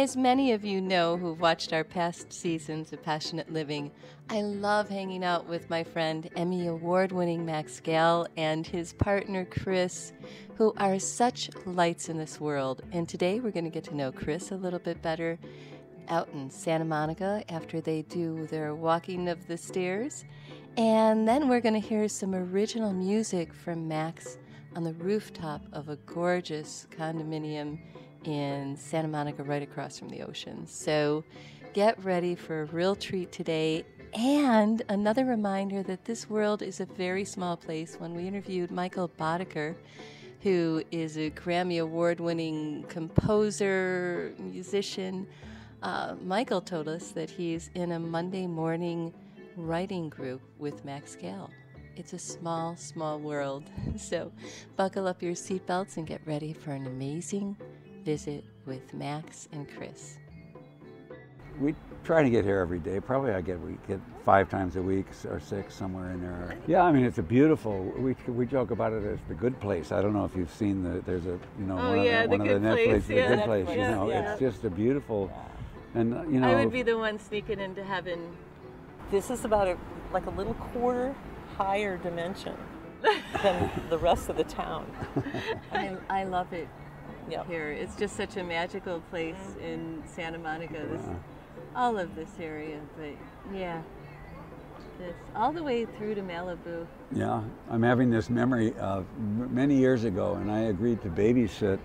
As many of you know who've watched our past seasons of Passionate Living, I love hanging out with my friend Emmy Award winning Max Gail and his partner Chris, who are such lights in this world. And today we're going to get to know Chris a little bit better out in Santa Monica after they do their walking of the stairs. And then we're going to hear some original music from Max on the rooftop of a gorgeous condominium in Santa Monica, right across from the ocean. So get ready for a real treat today. And another reminder that this world is a very small place. When we interviewed Michael Boddicker, who is a Grammy Award winning composer, musician, uh, Michael told us that he's in a Monday morning writing group with Max Gail. It's a small, small world. So buckle up your seatbelts and get ready for an amazing visit with Max and Chris. We try to get here every day. Probably I get we get five times a week or six somewhere in there. Yeah, I mean it's a beautiful. We we joke about it as the good place. I don't know if you've seen the there's a you know Oh, one yeah, of The the, one of Good the Netflix Place, the yeah. good place. You know, yeah. it's just a beautiful, and uh, you know. I would be the one sneaking into heaven. This is about a like a little quarter higher dimension than the rest of the town. I, I love it Yeah. here. It's just such a magical place in Santa Monica. This, all of this area, but yeah, this all the way through to Malibu. Yeah, I'm having this memory of many years ago, and I agreed to babysit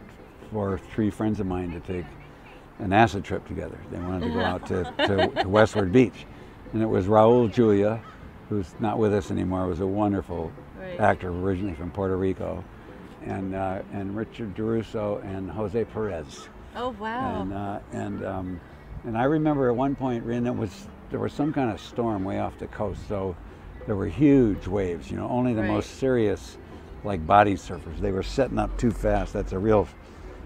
for three friends of mine to take an acid trip together. They wanted to go out to, to, to Westward Beach. And it was Raul Julia, who's not with us anymore, was a wonderful Right. actor originally from Puerto Rico, and, uh, and Richard DeRusso and Jose Perez. Oh wow! And uh, and um, and I remember at one point, and it was there was some kind of storm way off the coast, so there were huge waves. You know, only the Right. most serious, like body surfers, they were setting up too fast. That's a real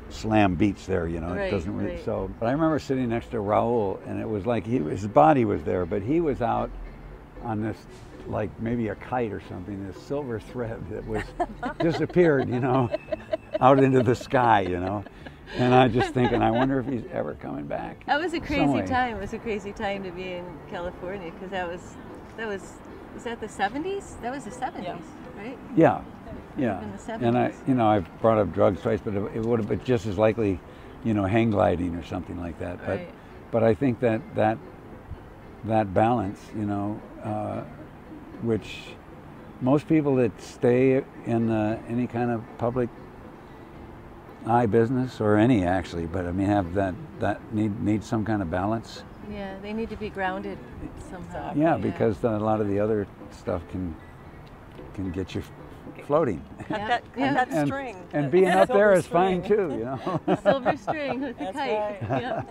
slam beach there. You know, Right, it doesn't really. right. So, but I remember sitting next to Raul, and it was like he, his body was there, but he was out on this like maybe a kite or something, this silver thread that was disappeared, you know, out into the sky, you know. And I just thinking, I wonder if he's ever coming back. that was a some crazy way. time. It was a crazy time to be in California because that was that was was that the 70s? That was the 70s, right? Yeah, yeah. In the And I, you know, I've brought up drugs twice, but it, it would have been just as likely, you know, hang gliding or something like that. But, Right. but I think that that that balance, you know, uh, which most people that stay in uh, any kind of public eye business or any actually, but I mean have that that need need some kind of balance. Yeah, they need to be grounded somehow. Yeah, because then a lot of the other stuff can can get you floating. Cut Yeah, that, cut yeah. that and, string. and that being up there is silver fine too, you know. silver string with the That's kite. right. Yeah.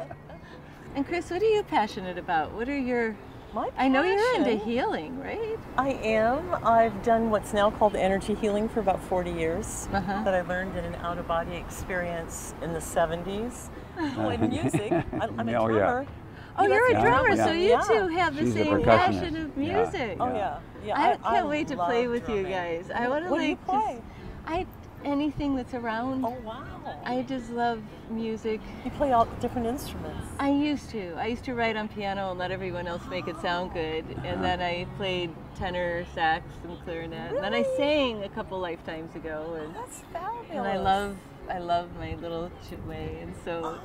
And Chris, what are you passionate about? What are your My I know you're into healing, right? I am. I've done what's now called energy healing for about 40 years. Uh-huh. That I learned in an out of body experience in the 70s. Oh, and music. I, I'm a Oh, yeah. drummer. Oh, You you're a drummer, Yeah. so you Yeah. two have the She's same passion of Yeah. music. Oh Yeah. yeah, yeah. I, can't wait to play love with you guys. I want to What do you like just- play? I anything that's around. Oh wow. I just love music. you play all different instruments. I used to. I used to write on piano and let everyone else make it sound good. And then I played tenor, sax, and clarinet. And then I sang a couple lifetimes ago. Oh, and, That's fabulous. and I love, I love my little chitway. And so,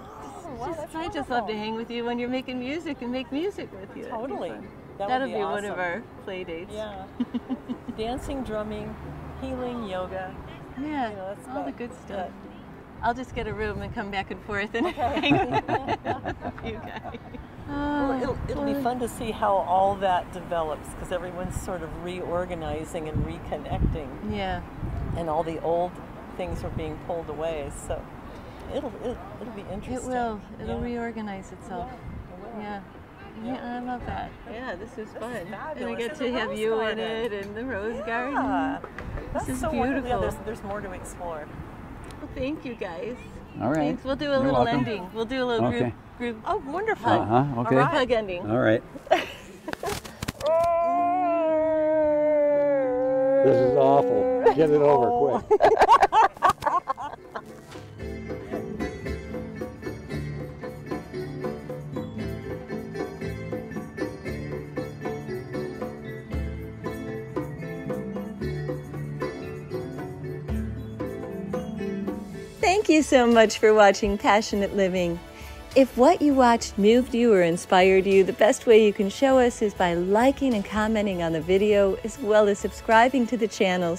Oh, wow, just, I just love to hang with you when you're making music and make music with you. Totally. That That'll be be, one of our play dates. Yeah. Dancing, drumming, healing, yoga. Yeah, You know, that's all the good. good stuff. Good. I'll just get a room and come back and forth and hang with you guys. Well, Oh, it'll, it'll be fun to see how all that develops because everyone's sort of reorganizing and reconnecting, Yeah. and all the old things are being pulled away. So it'll it'll, it'll be interesting. It will. It'll Yeah. reorganize itself. Yeah, it will. Yeah. Yeah, I love that. Yeah, this is fun. and I get And to have rose you in it and the rose Yeah. garden. That's is so wonderful. Yeah, beautiful. there's, there's more to explore. Well, thank you guys. All right. Thanks. We'll do a You're little welcome. ending. We'll do a little Okay. group group Oh, wonderful. Uh-huh, okay. All right. hug ending. All right. This is awful. Get it over quick. Thank you so much for watching Passionate Living. If what you watched moved you or inspired you, the best way you can show us is by liking and commenting on the video, as well as subscribing to the channel